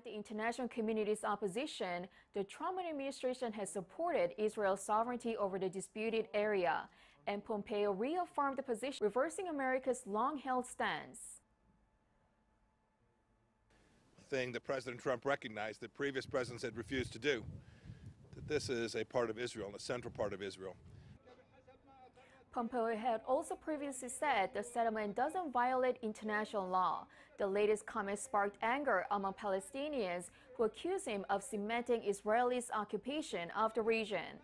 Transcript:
Despite the international community's opposition, the Trump administration has supported Israel's sovereignty over the disputed area, and Pompeo reaffirmed the position, reversing America's long held stance. Thing that President Trump recognized that previous presidents had refused to do. That this is a part of Israel, a central part of Israel. Pompeo had also previously said the settlement doesn't violate international law. The latest comment sparked anger among Palestinians who accuse him of cementing Israelis' occupation of the region.